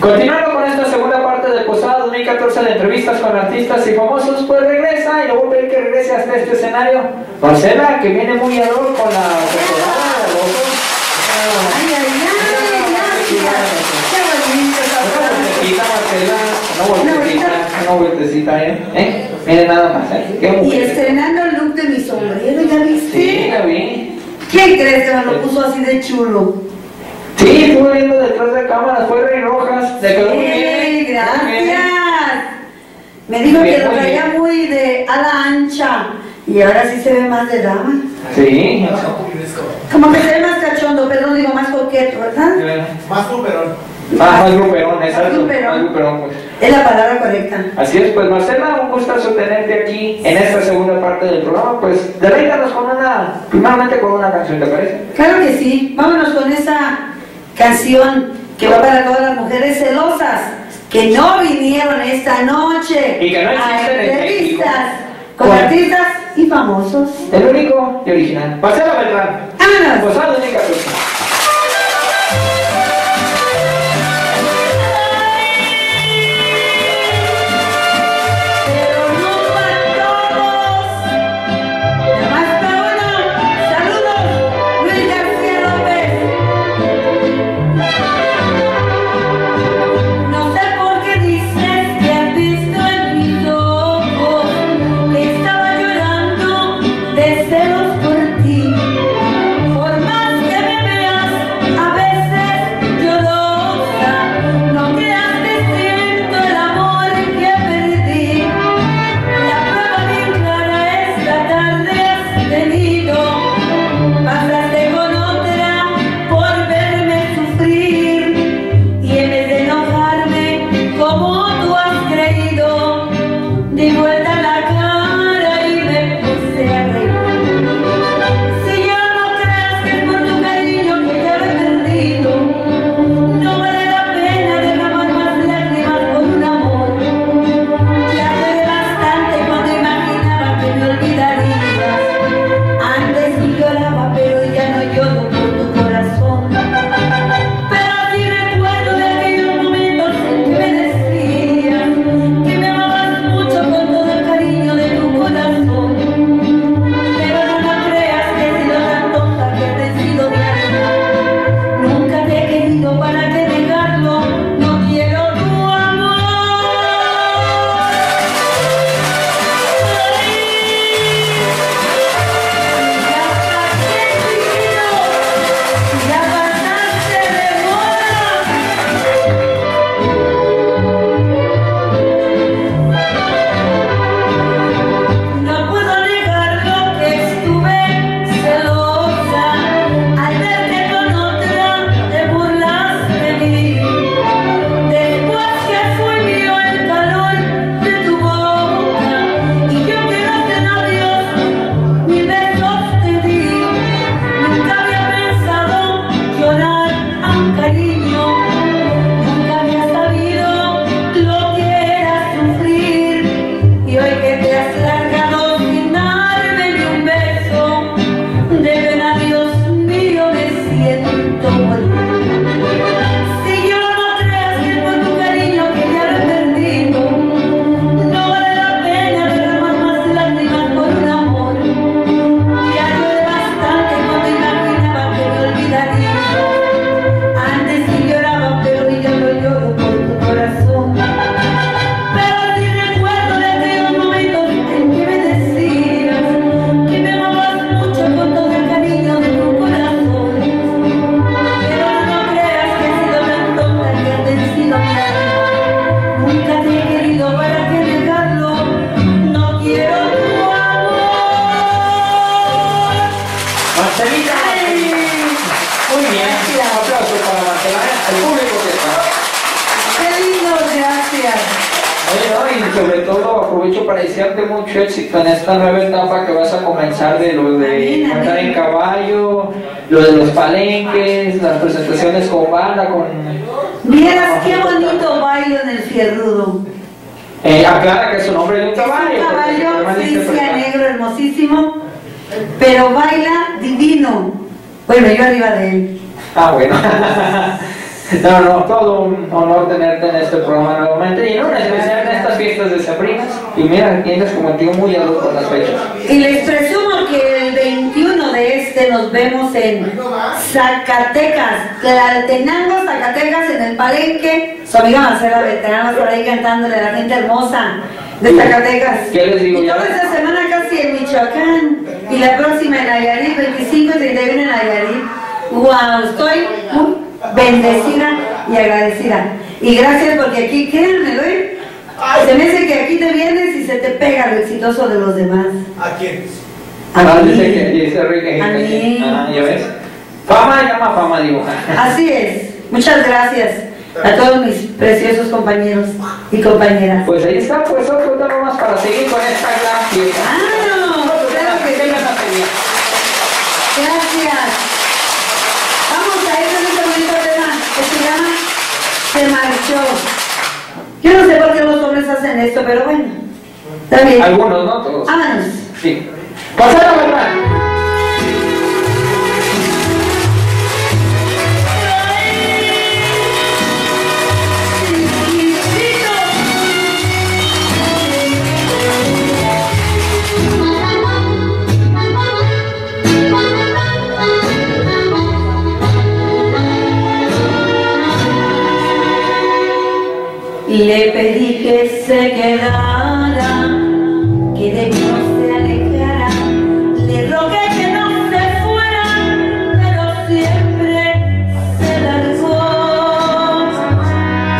Continuando con esta segunda parte de Posada 2014 de entrevistas con artistas y famosos, pues regresa y lo voy a pedir que regrese hasta este escenario. Marcela, que viene muy a con la temporada de. Ay, ay, ay, una vueltecita, ¿eh? ¿eh? Miren nada más, ¿eh? ¿Qué y estrenando el look de mi sombrero, ¿ya viste? Sí, la vi. ¿Quién crees que me lo puso así de chulo? Sí, estuve viendo detrás de cámaras, fue Rey Rojas, se quedó muy gracias. Me dijo que lo traía muy, muy de ala ancha y ahora sí se ve más de dama. Sí. Como que se ve más cachondo, perdón, digo más coqueto, ¿verdad? Más superón. Ah, más gruperón, exacto. Más pues. Es la palabra correcta. Así es, pues Marcela, un gustazo tenerte aquí en esta segunda parte del programa. Pues deleítanos con una, primeramente con una canción, ¿te parece? Claro que sí. Vámonos con esa Canción que va para todas las mujeres celosas que no vinieron esta noche y que no a entrevistas con artistas y famosos. El único y original. Marcela Beltrán. ¡Vámonos! Posada muy alto con las fechas. Y les presumo que el 21 de este nos vemos en Zacatecas, Tlaltenango, Zacatecas, en el Palenque. Su amiga Marcela Veterana por ahí cantándole a la gente hermosa de Zacatecas. ¿Qué les digo Y toda esta semana casi en Michoacán. Y la próxima en Nayarit, 25 y 31 en Nayarit. ¡Wow! Estoy muy bendecida y agradecida. Y gracias porque aquí, créanme, ¿eh? Se me hace que aquí te vienes y se te pega lo exitoso de los demás. ¿A quién? A Ah, mí. dice que dice Rick A mí. Ah, ya ves. Fama llama fama, digo. Así es. Muchas gracias a todos mis preciosos compañeros y compañeras. Pues ahí está, pues otro tema más para seguir con esta gran fiesta. ¡Ah! Claro que sí. Venga, Natalia. Gracias. Vamos a ir con este bonito tema que se llama Se marchó. Yo no sé por qué los hombres hacen esto, pero bueno. Está bien. Algunos, no todos. Vámonos. Sí. Pasar la verdad. Le pedí que se quedara, que de mí no se alejara. Le rogué que no se fuera, pero siempre se largó.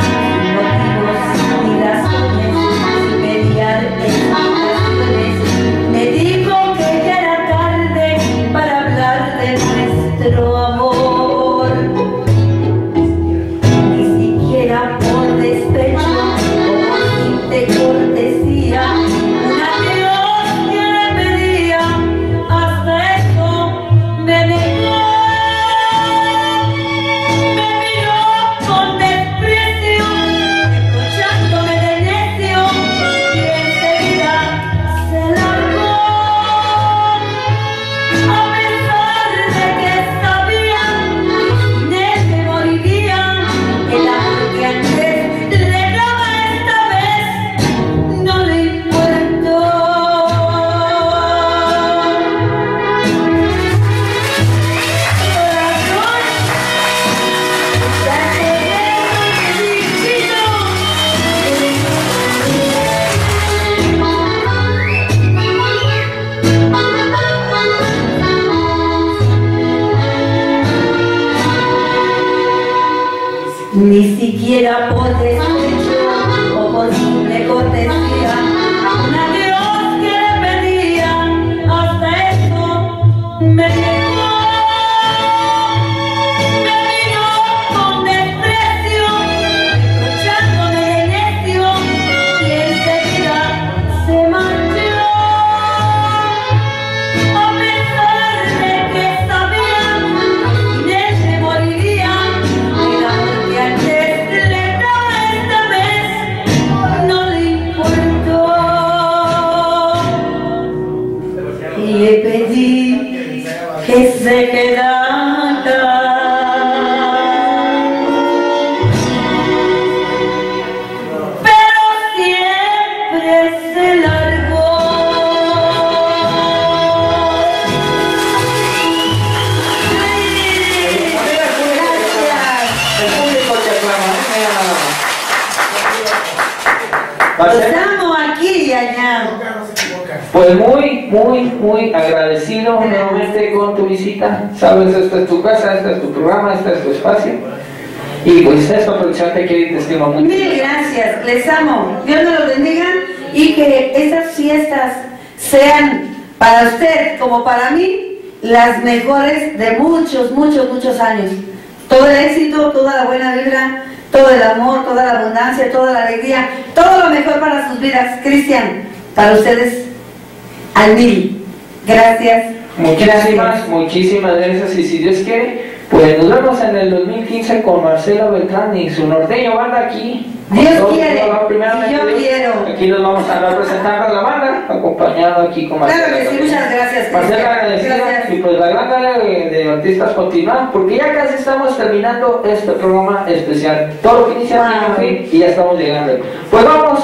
Sin motivos ni razones, sin mediar explicaciones, me dijo que ya era tarde para hablar de nuestro amor. Ni siquiera por por de corazón. Los aquí y allá. Pues muy, muy, muy agradecido nuevamente con tu visita. Sabes, esta es tu casa, este es tu programa, este es tu espacio. Y pues esta producción te quiere y te estima mucho. Mil gracias, les amo. Dios me los bendiga y que estas fiestas sean para usted como para mí las mejores de muchos, muchos, muchos años. Todo el éxito, toda la buena vibra, todo el amor, toda la abundancia, toda la alegría, todo lo mejor para sus vidas. Cristian, para ustedes al mil. Gracias. Muchísimas, muchísimas gracias y si Dios quiere, pues nos vemos en el 2015 con Marcelo Beltrán y su norteño banda aquí. Dios quiere, yo Dios. quiero. Aquí nos vamos a estar representando a la banda, acompañado aquí con Marcelo. Claro que sí, muchas gracias, Cristian. agradecida Gracias. y pues la gran gala de, artistas continúa, porque ya casi estamos terminando este programa especial. Todo lo que inicia tiene un fin y ya estamos llegando. Pues vamos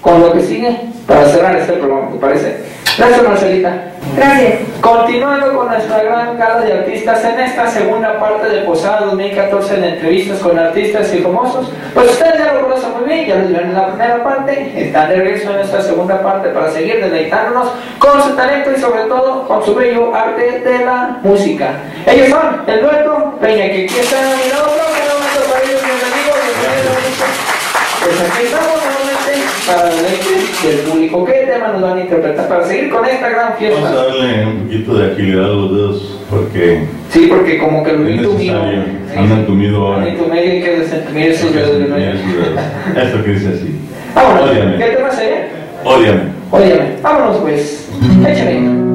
con lo que sigue para cerrar este programa, ¿te parece? Gracias, Marcelita. Gracias. Continuando con nuestra gran gala de artistas en esta segunda parte de Posada 2014 de entrevistas con artistas y famosos, pues ustedes ya lo conocen muy bien, ya lo vieron en la primera parte, están de regreso en esta segunda parte para seguir deleitándonos con su talento y sobre todo con su bello arte de la música. Ellos son el dueto Peña, que aquí están a mi lado, que no me para ellos, bienvenidos, bienvenidos. Pues aquí estamos para deleite del público. ¿Qué tema nos van a interpretar para seguir con esta gran fiesta? Vamos a darle un poquito de agilidad a los dedos porque Sí, porque como que lo es vi tumido. necesario. Andan tumido ahora. Andan tumido y que desentumir esos dedos de sus nuevo. Esto que dice así. Vámonos. Ódiame. ¿Qué tema sería? Ódiame. Óyeme. Vámonos pues. Échale.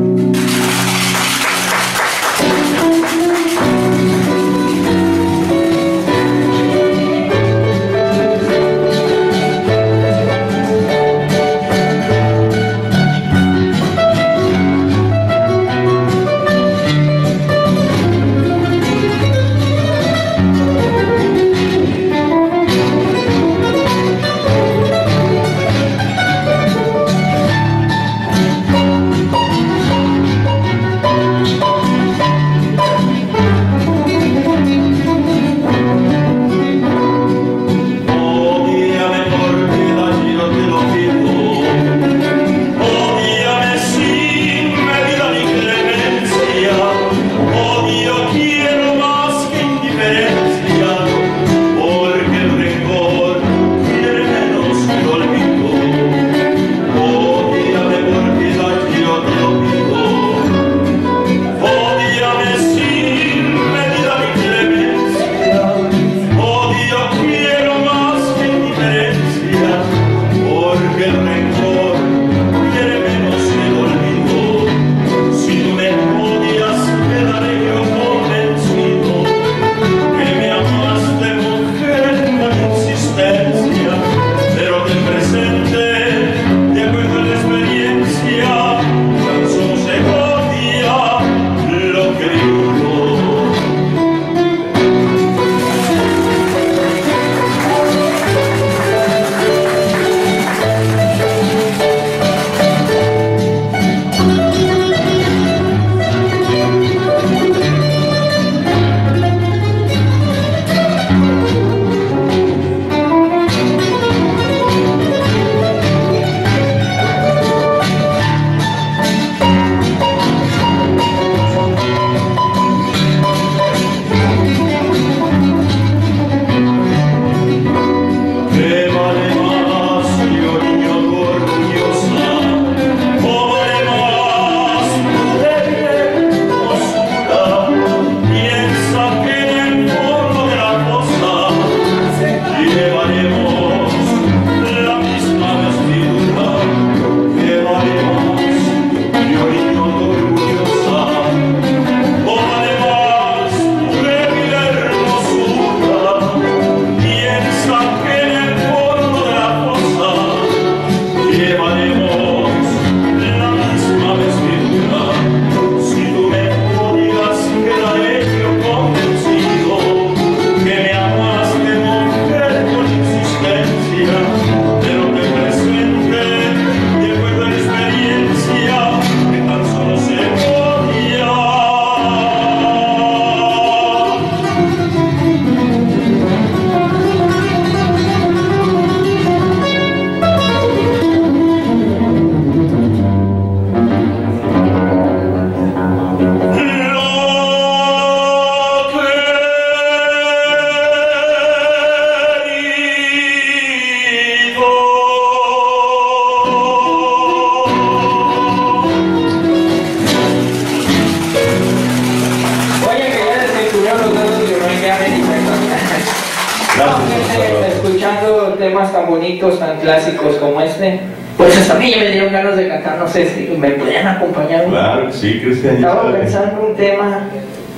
No sé si me podían acompañar. Claro sí, Cristian. Estaba pensando un tema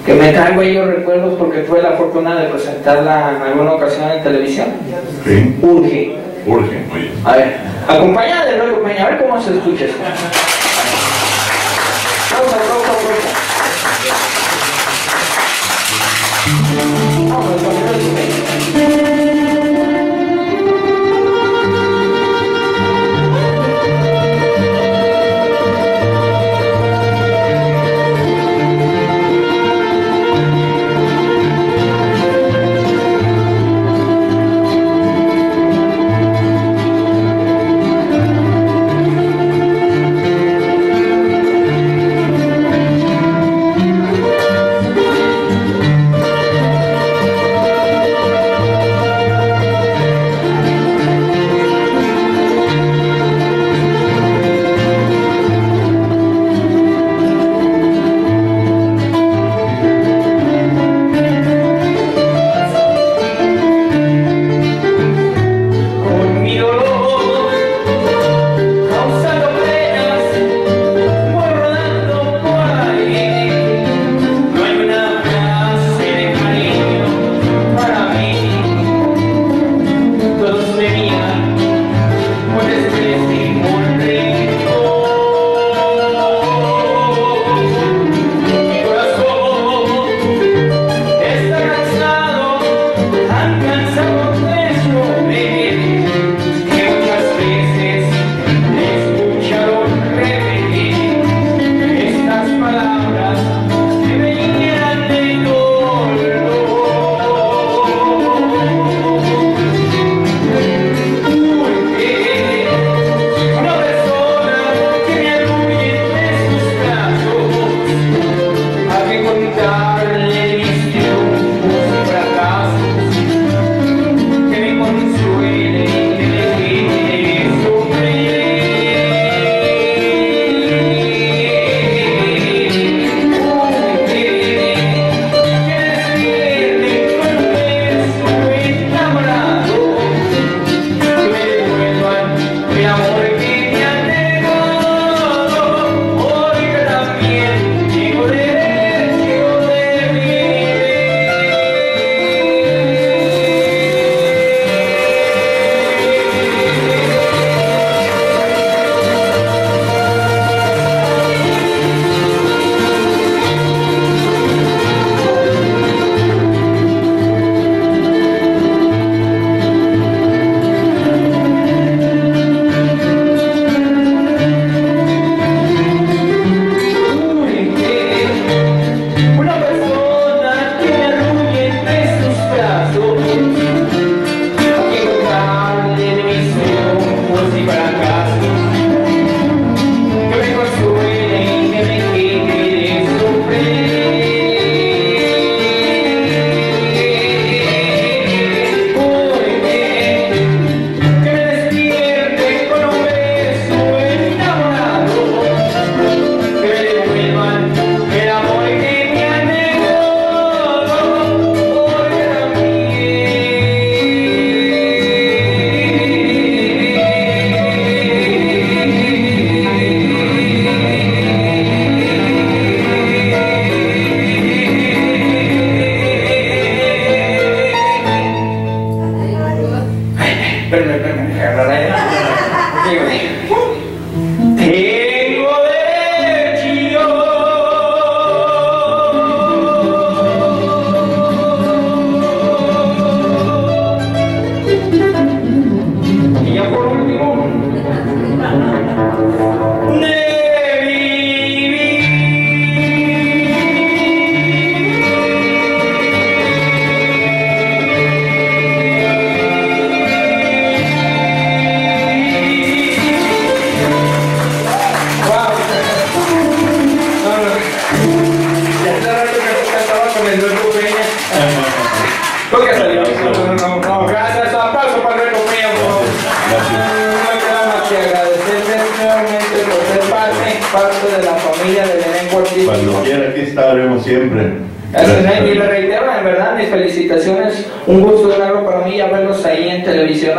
que me trae bellos recuerdos porque tuve la fortuna de presentarla en alguna ocasión en televisión. Sí, Urge. urge, muy bien. A ver, acompañada de Peña, a ver cómo se escucha esto.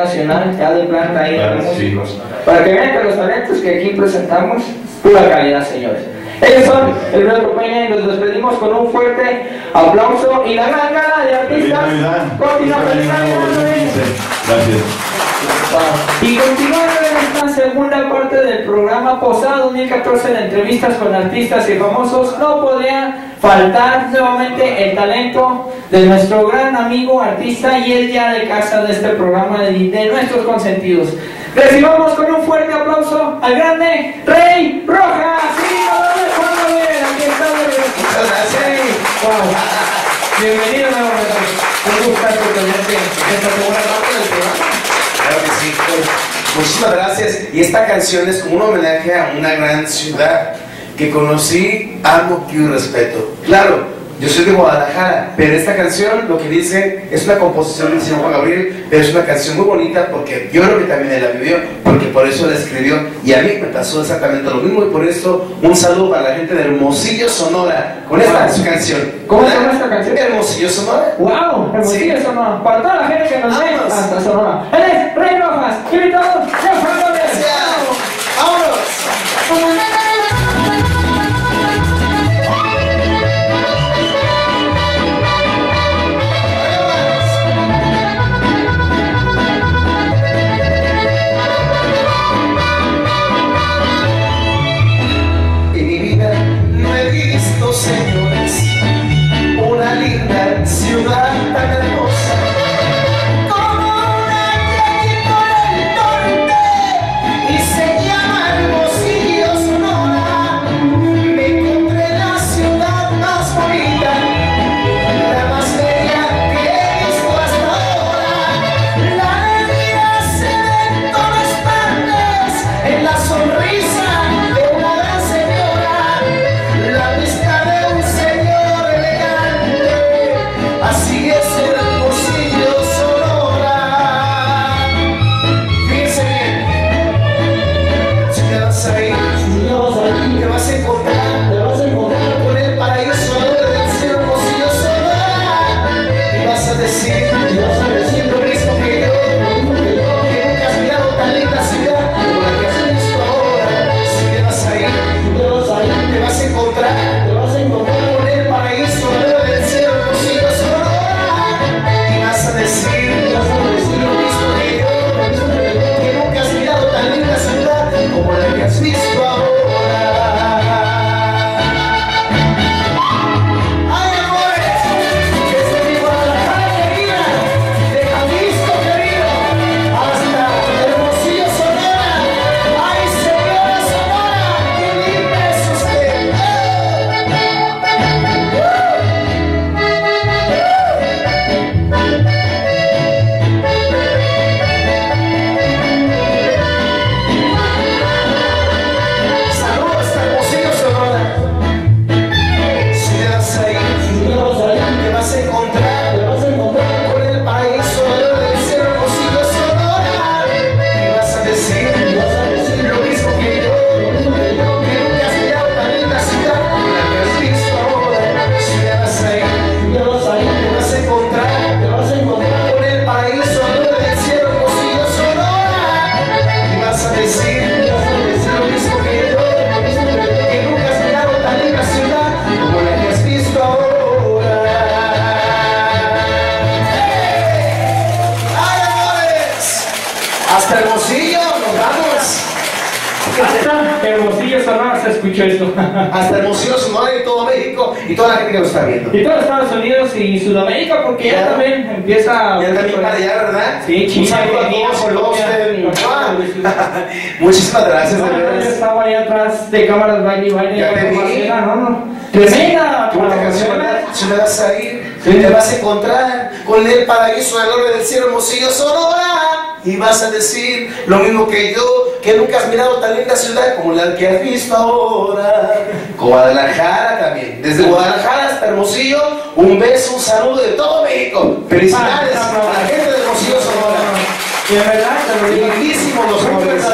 Nacional, ya de planta ahí Claro, los sí. músicos. Para que vean que los talentos que aquí presentamos, pura calidad, señores. Ellos son el Reto Peña y nos despedimos con un fuerte aplauso y la gran gala de artistas. Continúa. Gracias. Y continuando en esta segunda parte del programa Posada 2014 de entrevistas con artistas y famosos, no podría faltar nuevamente el talento de nuestro gran amigo artista y el ya de casa de este programa de, de nuestros consentidos. Recibamos con un fuerte aplauso al grande Rey Rojas. Bienvenido nuevamente. Un gustazo tenerte en esta segunda parte del programa. Claro que sí. pues, Muchísimas gracias. Y esta canción es como un homenaje a una gran ciudad que conocí, amo y respeto. Claro, yo soy de Guadalajara, pero esta canción lo que dice es una composición del señor Juan Gabriel, pero es una canción muy bonita porque yo creo que también él la vivió, porque por eso la escribió. Y a mí me pasó exactamente lo mismo y por eso un saludo para la gente de Hermosillo, Sonora, con esta su canción. ¿Cómo se llama esta canción? Hermosillo, Sonora. ¡Wow! Hermosillo Sí. Sonora. Para toda la gente que nos ve hasta Sonora. Él es Rey Rojas, invitado Juan Gabriel. ¡Vámonos! ¿Verdad? Un saludo a todos, todos, Colombia. eh, Muchísimas gracias, de veras. estaba ahí atrás de cámaras baile y baile. Ya te vi. Marcela, No, no. Tremenda. Qué canción. ¿verdad? Si me vas a ir, Sí. te vas a encontrar con el paraíso del orbe del cielo hermosillo Sonora y vas a decir lo mismo que yo, que nunca has mirado tan linda ciudad como la que has visto ahora. Guadalajara también, desde Guadalajara hasta Hermosillo. Un beso, un saludo de todo México. Felicidades a la gente. Y de verdad. Lindísimos los jóvenes.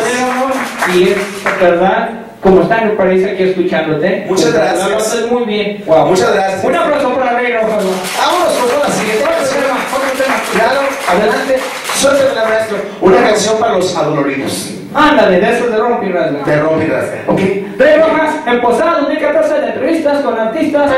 Y es verdad, como está en el país aquí escuchándote. Muchas pues, gracias. Lo haces muy bien. Wow. Muchas gracias. Un aplauso para Rey Rojas. ¿no? Vámonos con la siguiente Otro tema, otro tema. Claro, adelante. Suéltame maestro. Una canción para los adoloridos. Ándale, de esos de Rompi Rasga. De Romy Rasga. Ok. Rey Rojas, en Posada 2014 de entrevistas con artistas.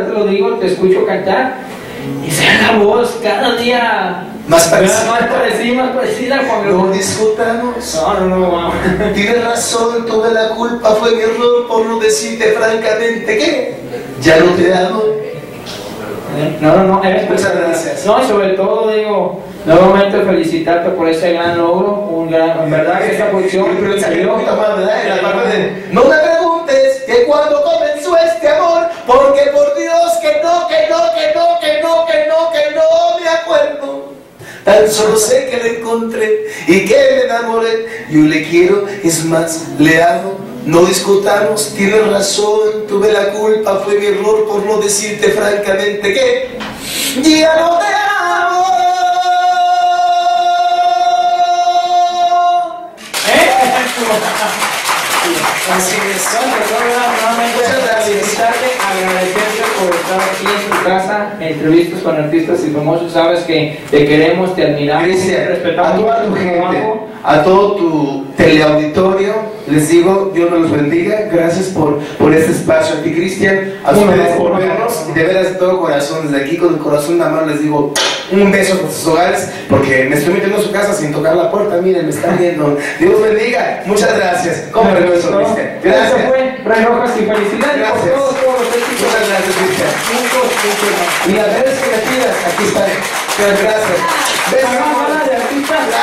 Verdad te lo digo, te escucho cantar y sea la voz cada día Más parecida. más parecida, más parecida Juan No discutamos. No, no, no. Tienes razón, tuve la culpa, fue mi error por no decirte francamente que ya no te amo. No, no, no, eres Muchas gracias. No, y sobre todo digo, nuevamente felicitarte por ese gran logro, un gran, en verdad que esta parte de, no me preguntes que cuando comenzó este amor, porque por Dios que no, que no, que no, que no, que no, que no me acuerdo. Tan solo sé que le encontré y que me enamoré. Yo le quiero, es más, le amo. No discutamos, tienes razón, tuve la culpa, fue mi error por no decirte francamente que ya no te amo. Así es. Muchas gracias. Felicitarte, agradecerte por estar aquí en tu casa, en entrevistas con artistas y famosos. Sabes que te queremos, te admiramos, te Cristian, a respetamos toda tu gente, a todo tu teleauditorio, les digo, Dios me los bendiga. Gracias por, por este espacio a ti, Cristian, a ustedes por vernos. Y de veras, de todo corazón, desde aquí con el corazón de amor, les digo un beso a sus hogares, porque me estoy metiendo a su casa sin tocar la puerta. Miren, me están viendo. Dios bendiga. Muchas gracias. Con permiso, Cristian. Eso Gracias. fue Rey Rojas y felicidades Gracias. Muchas gracias, Cristian. Más. Y las redes pidas, aquí están. Gracias.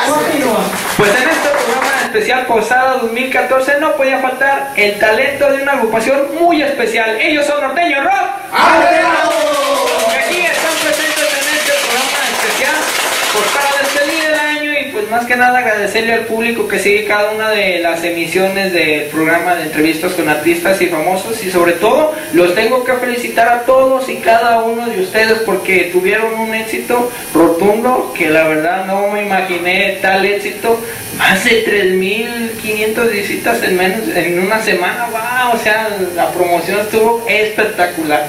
Continúa. Pues en este programa especial Posada 2014 no podía faltar el talento de una agrupación muy especial. Ellos son Norteño Rock. Que aquí están presentes en este programa especial pues para despedir el año y pues más que nada agradecerle al público que sigue cada una de las emisiones del programa de entrevistas con artistas y famosos. Y sobre todo los tengo que felicitar a todos y cada uno de ustedes porque tuvieron un éxito rotundo que la verdad no me imaginé tal éxito. Más de 3.500 visitas en menos en una semana. Wow o sea la promoción estuvo espectacular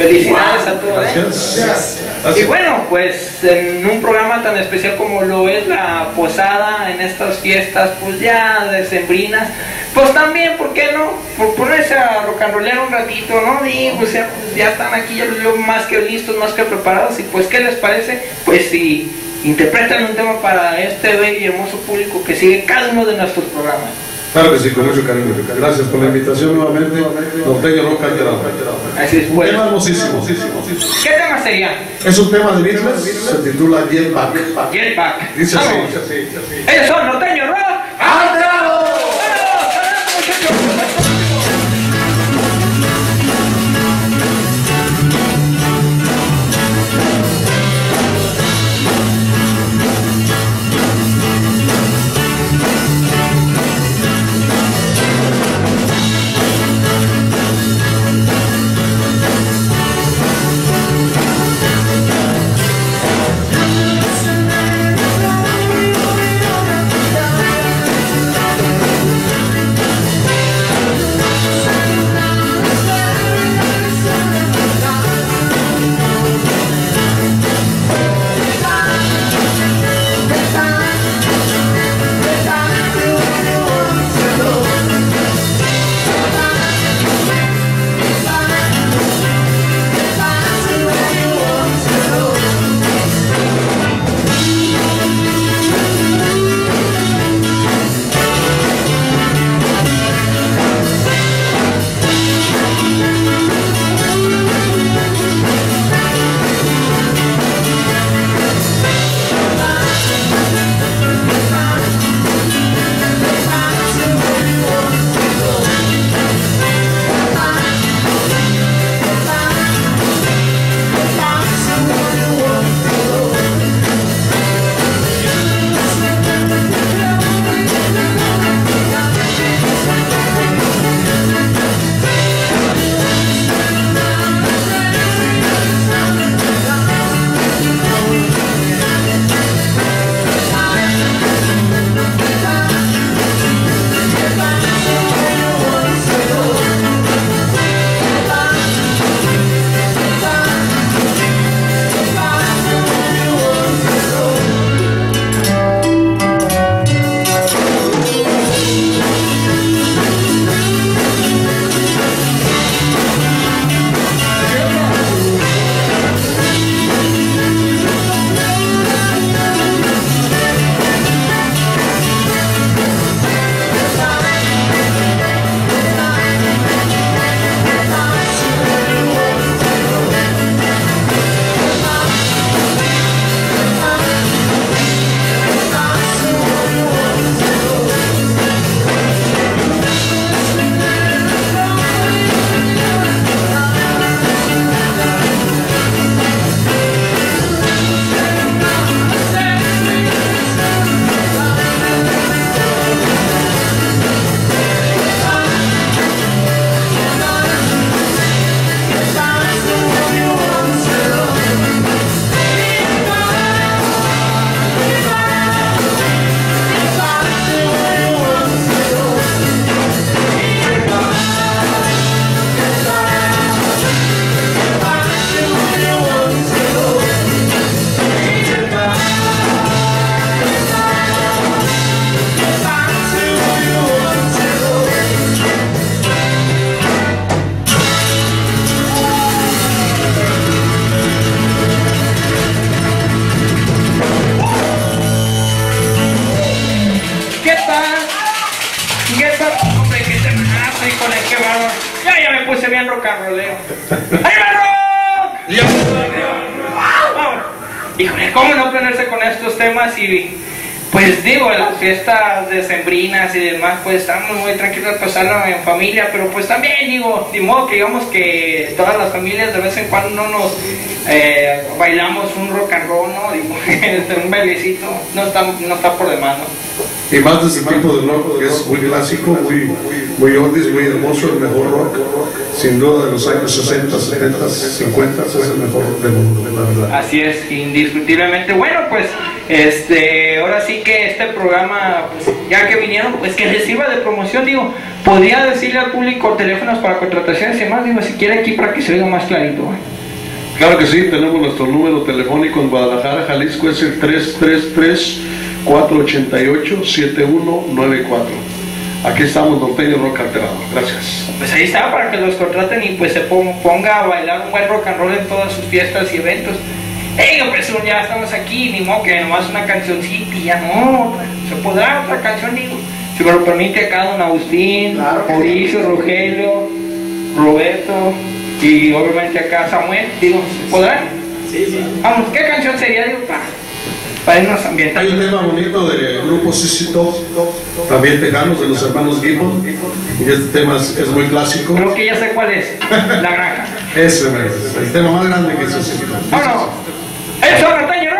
Felicidades a todos. ¿eh? Gracias. Y bueno, pues en un programa tan especial como lo es la posada en estas fiestas, pues ya decembrinas, pues también, ¿por qué no? Por ponerse a rock and rollear un ratito, ¿no? Y pues ya, pues, ya están aquí, ya los veo más que listos, más que preparados, y pues, ¿qué les parece? Pues si interpretan un tema para este bello y hermoso público que sigue cada uno de nuestros programas. Claro que sí, con mucho cariño. Gracias por la invitación nuevamente. Norteño Rock Alterado. Así es, pues. tema hermosísimo. ¿Qué tema sería? Es un tema de Beatles, se titula. Get Back. Dice así. Ellos son Norteño Rock. Pues estamos muy tranquilos pasarla en familia, pero pues también digo, de modo que digamos que todas las familias de vez en cuando nos eh, bailamos un rock and roll, ¿no? Digo, un bailecito, no está, no está por demás, ¿no? Y más de ese tipo de rock que es muy clásico, muy, muy oldies, muy hermoso, el mejor rock, sin duda de los años 60, 70, 50, es el mejor rock del mundo, la verdad. Así es, indiscutiblemente. Bueno, pues este, ahora sí que este programa, pues, ya que vinieron, pues que les sirva de promoción, digo, podría decirle al público teléfonos para contrataciones y demás, digo, si quiere aquí para que se oiga más clarito. ¿eh? Claro que sí, tenemos nuestro número telefónico en Guadalajara, Jalisco, es el 333-488-7194. Aquí estamos, norteño rock alterado. Gracias. Pues ahí está, para que los contraten y pues se pon- ponga a bailar un buen rock and roll en todas sus fiestas y eventos. Ey, pues ya estamos aquí, ni modo que nomás una cancioncita y ya no, se podrá otra canción, digo. Si me lo permite acá don Agustín, Mauricio, Rogelio, Roberto y obviamente acá Samuel, digo, ¿se podrá? Sí, sí. Vamos, ¿qué canción sería, digo, para, para irnos Hay un ambientando? tema bonito del grupo Top, también tejanos de los hermanos Gibbon, y este tema es, es muy clásico. Creo que ya sé cuál es, La Granja. Ese es el tema más grande que se CC Top. ¡Vámonos! ¡Eso, Norteño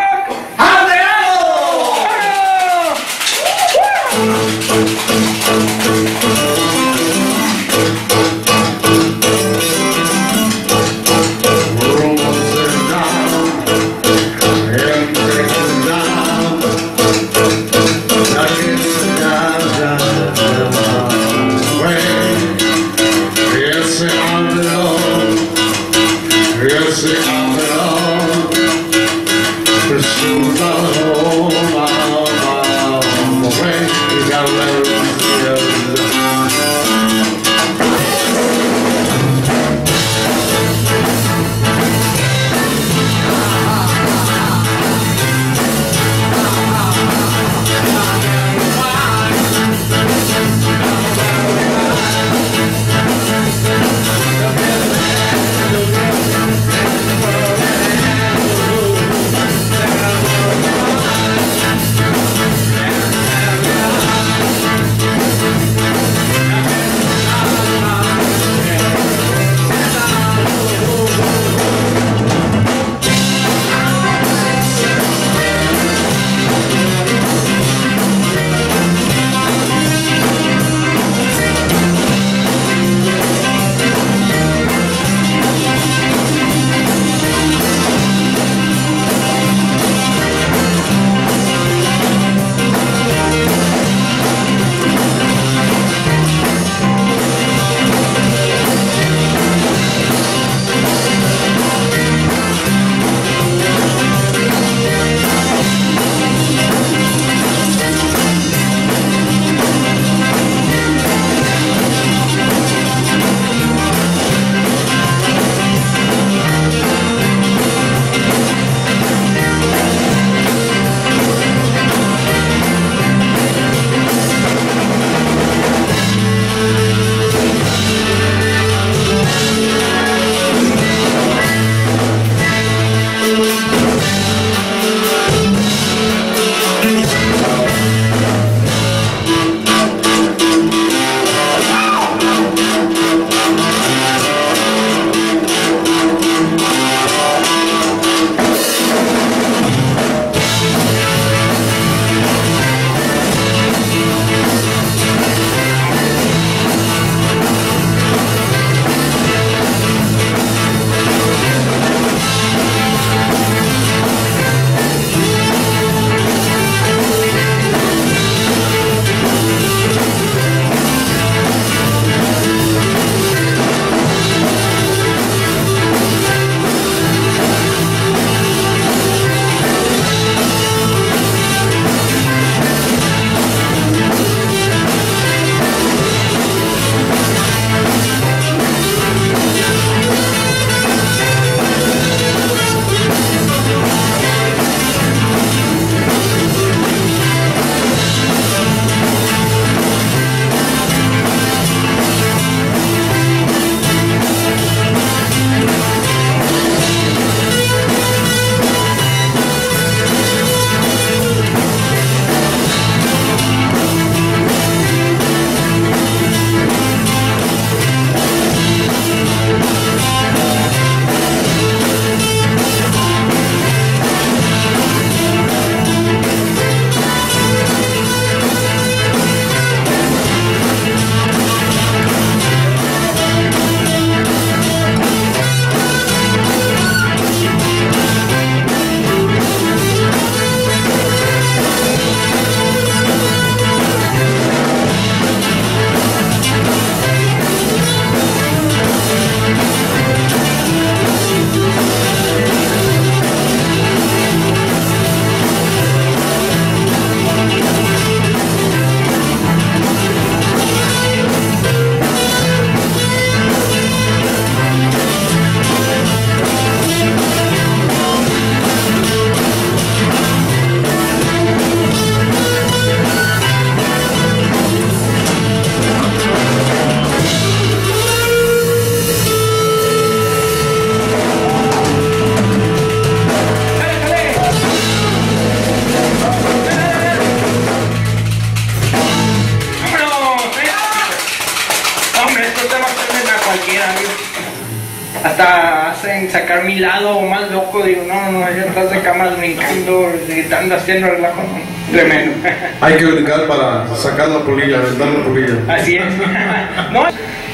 gritando, haciendo relajo. no, Tremendo. Hay que brincar para sacar la polilla, aventar la polilla. Así es. ¿No?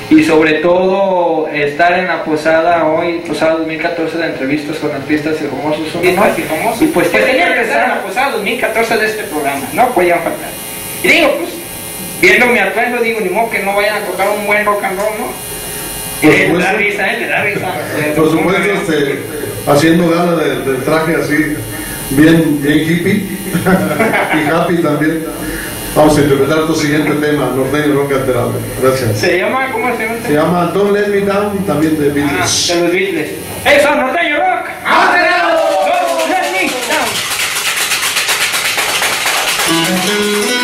Y sobre todo estar en la posada hoy, posada 2014 de entrevistas con artistas y famosos. Y pues que tenía que estar en la posada 2014 de este programa, no podían faltar. Y digo, pues, viendo mi atuendo, digo, ni modo que no vayan a tocar un buen rock and roll, ¿no? Por Eh, le da supuesto. risa, ¿eh? Le da risa. Por supuesto, este, haciendo gala de- del traje así, bien, bien hippie y happy también. Vamos a interpretar tu siguiente tema, Norteño Rock Alterable. Gracias. Se llama, ¿cómo se llama? Se llama Don't Let Me Down, también de Ah, Beatles. de los Beatles. ¡Eso, norteño rock! ¡Don't let me down!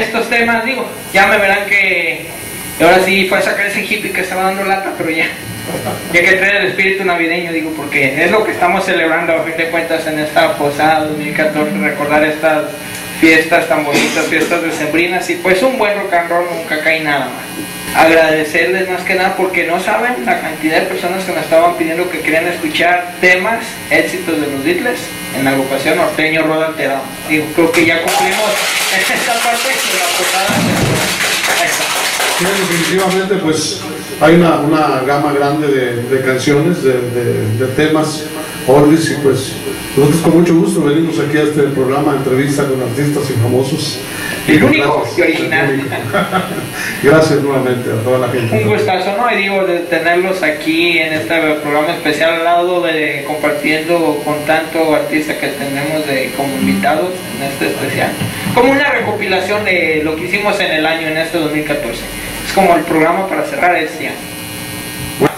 Estos temas, digo, ya me verán que ahora sí fue a sacar ese hippie que estaba dando lata, pero ya. Ya que trae el espíritu navideño, digo, porque es lo que estamos celebrando a fin de cuentas en esta posada 2014, recordar estas fiestas tan bonitas, fiestas decembrinas, y pues un buen rock and roll nunca cae nada más. Agradecerles más que nada porque no saben la cantidad de personas que nos estaban pidiendo que querían escuchar temas, éxitos de los Beatles en la agrupación norteño Roda Alterado. Digo, creo que ya cumplimos esta parte de la está. Sí, definitivamente, pues hay una, una gama grande de, de canciones, de, de- de temas, oldies, y pues nosotros con mucho gusto venimos aquí a este programa, entrevista con artistas y famosos. El único y original. Único. Gracias nuevamente a toda la gente. Un gustazo, ¿no? Y digo, de tenerlos aquí en este programa especial al lado de compartiendo con tanto artista que tenemos de, como invitados en este especial. Como una recopilación de lo que hicimos en el año, en este 2014. Como el programa para cerrar este año.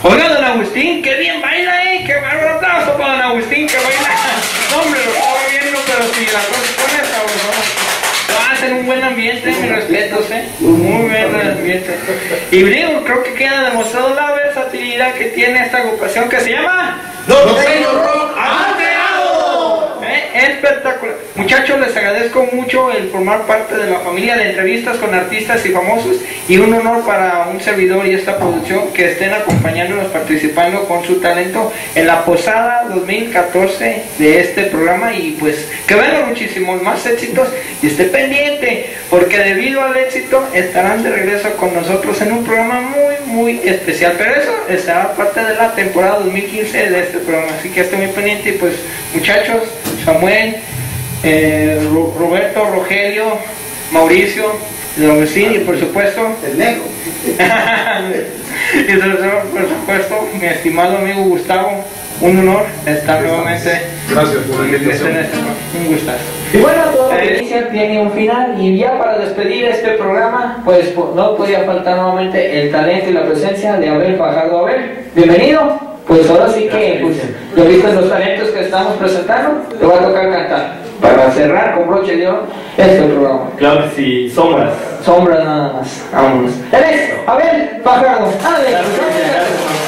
Oiga, don Agustín, qué bien baila, ¿eh? Qué bárbaro aplauso para don Agustín, que baila. No, hombre, lo estaba viendo, pero si la cosa pone sabrosa. Lo hacen un buen ambiente, mis respetos, ¿eh? Muy buen ambiente. Y digo, creo que queda demostrado la versatilidad que tiene esta agrupación que se llama Norteño Rock. Espectacular. Muchachos, les agradezco mucho el formar parte de la familia de entrevistas con artistas y famosos y un honor para un servidor y esta producción que estén acompañándonos, participando con su talento en la posada 2014 de este programa y pues que vengan muchísimos más éxitos y esté pendiente porque debido al éxito estarán de regreso con nosotros en un programa muy muy especial pero eso estará parte de la temporada 2015 de este programa así que esté muy pendiente y pues muchachos Samuel eh, Ro- Roberto Rogelio Mauricio Don Agustín y por supuesto El negro. y por por supuesto mi estimado amigo Gustavo un honor estar nuevamente Gracias por la en invitación. este- un gustazo y bueno, todo inicia tiene un final y ya para despedir este programa, pues no podía faltar nuevamente el talento y la presencia de Abel Fajardo. Abel, bienvenido. Pues ahora sí que, pues, ya viste los talentos que estamos presentando, te va a tocar cantar. Para cerrar con broche de oro este programa. Claro que sí, sombras. Sombra nada más. Vámonos. Él es Abel Fajardo. Dale, Quisiera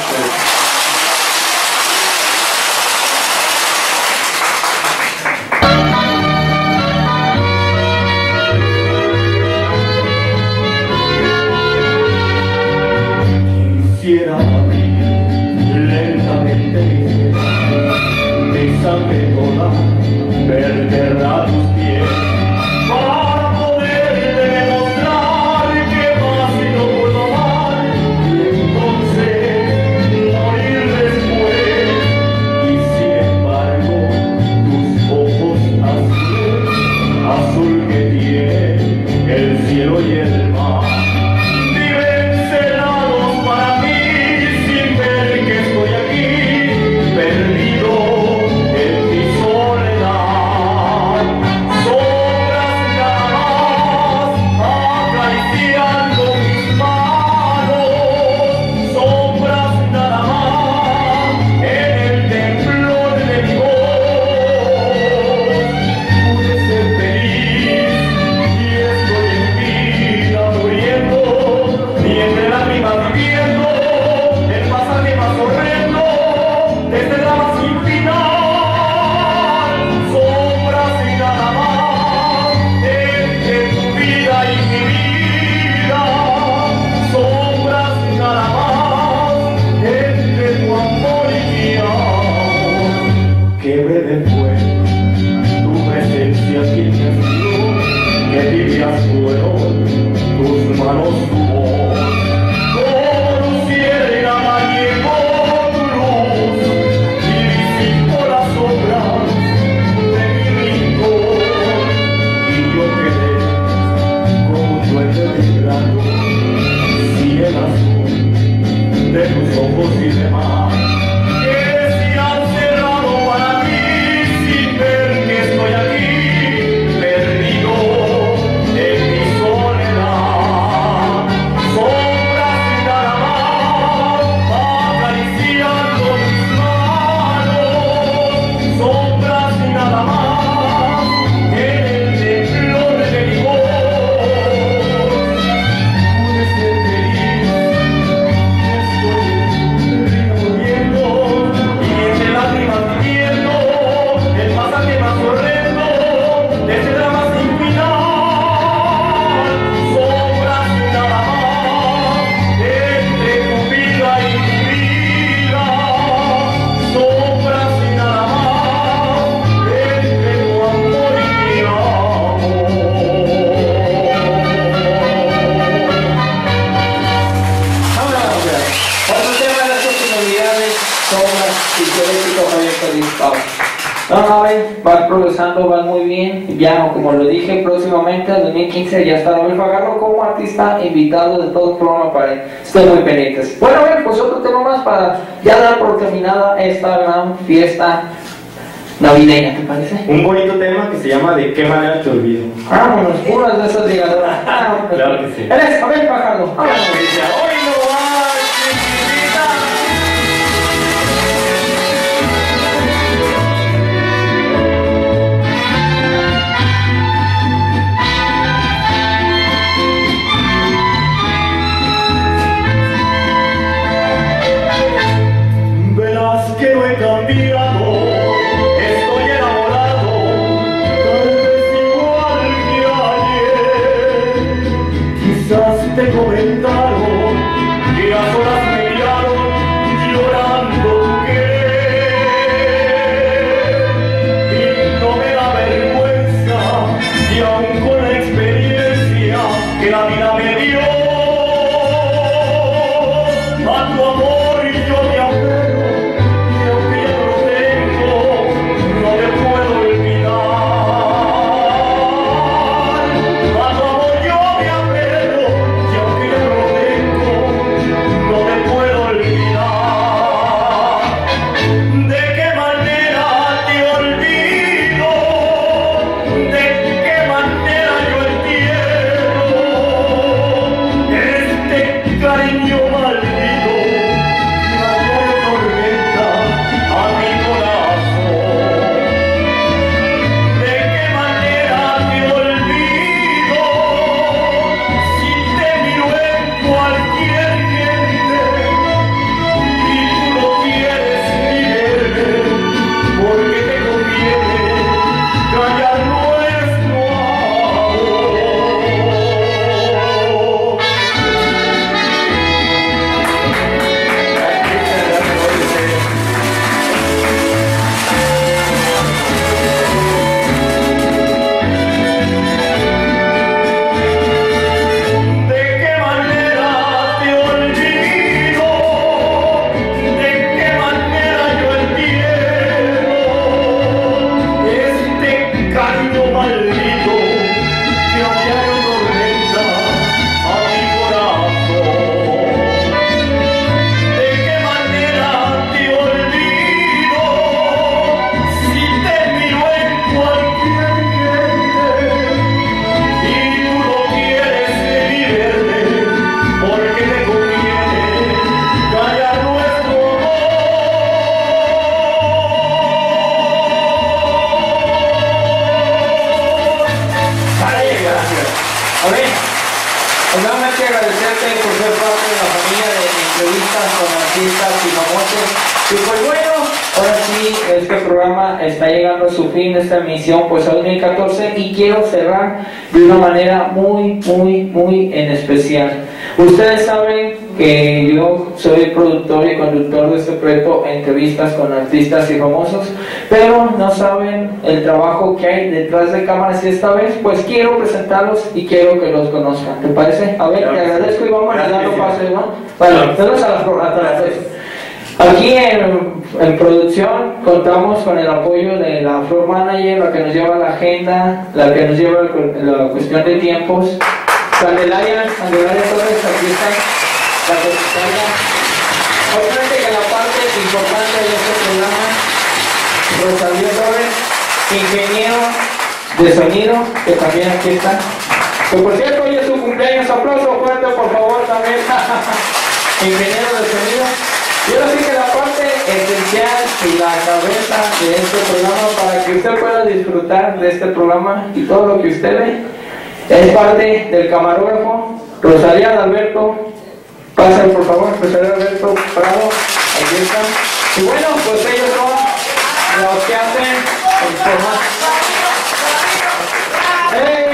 de todo el programa para él. Estén muy pendientes. Bueno, a ver, pues otro tema más para ya dar por terminada esta gran fiesta navideña, ¿te parece? Un bonito tema que se llama De qué manera te olvido. Vámonos, unas de esas llegadoras. Claro que sí. Eres Abel Fajardo. Vámonos. Nuevamente agradecerte por ser parte de la familia de entrevistas con artistas y famosos. Y pues bueno, ahora sí, este programa está llegando a su fin, esta emisión, pues a 2014, y quiero cerrar de una manera muy, muy, muy en especial. Ustedes saben que yo soy productor y conductor de este proyecto Entrevistas con Artistas y Famosos, pero no saben el trabajo que hay detrás de cámaras y esta vez pues quiero presentarlos y quiero que los conozcan. ¿Te parece? A ver, Claro te agradezco y vamos a darlo paso, ¿no? Vale, Claro. entonces a las Gracias. Aquí en, en producción contamos con el apoyo de la Floor Manager, la que nos lleva la agenda, la que nos lleva la, la cuestión de tiempos. Candelaria, Candelaria Torres, aquí la. Obviamente que la parte importante de este programa, Rosalía Torres, ingeniero de sonido, que también aquí está. Que por cierto, hoy es su cumpleaños, aplauso fuerte por favor también. ingeniero de sonido. Y ahora sí que la parte esencial y la cabeza de este programa para que usted pueda disfrutar de este programa y todo lo que usted ve es parte del camarógrafo Rosalía Alberto. Pasen por favor, Rosalía Alberto Prado, aquí está. Y bueno, pues ellos son los que hacen el formato. ¡Eh!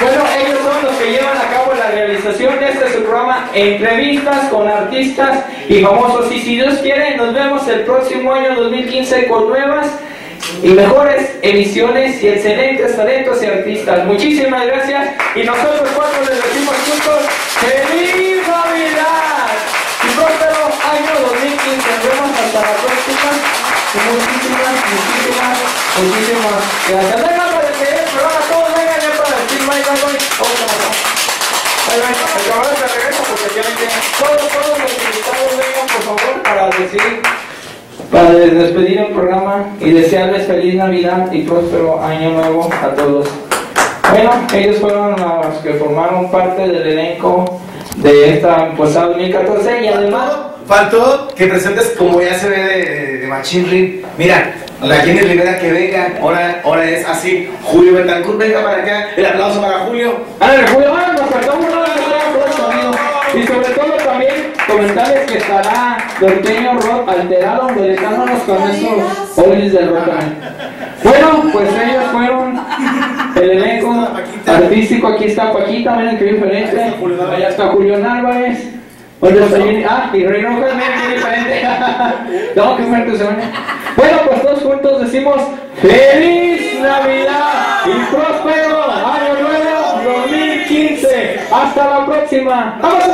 Bueno, ellos son los que llevan a cabo la realización de este su programa Entrevistas con artistas y famosos. Y si Dios quiere, nos vemos el próximo año 2015 con nuevas y mejores emisiones y excelentes talentos y artistas. Muchísimas gracias y nosotros cuatro les decimos juntos ¡Feliz muchísimas, gracias. Venga para despedir el programa, todos vengan ya para decir bye, bye, bye. Vamos a. El se regresa porque ya. Todos, todos los invitados vengan por favor para decir, para despedir el programa y desearles feliz Navidad y próspero año nuevo a todos. Bueno, ellos fueron los que formaron parte del elenco de esta posada 2014 y además Faltó que presentes como ya se ve de, de Machine Ring. Mira, la Jenny Rivera que venga, ahora, ahora es así. Julio Betancourt, venga para acá. El aplauso para Julio. Ándale, Julio, ah, nos faltó uno de. Y sobre todo también comentarles que estará Norteño Rock alterado, deleitándonos con esos olis del rock. Bueno, pues ellos fueron el elenco artístico. Aquí está Paquita, miren que diferente. Allá está Julio Álvarez. Oye, Jenny- Ah, y Rey Rojas, miren qué diferente. no, qué fuerte se ven. Bueno, pues todos juntos decimos ¡Feliz Navidad y próspero Año Nuevo 2015! ¡Hasta la próxima! ¡Vamos a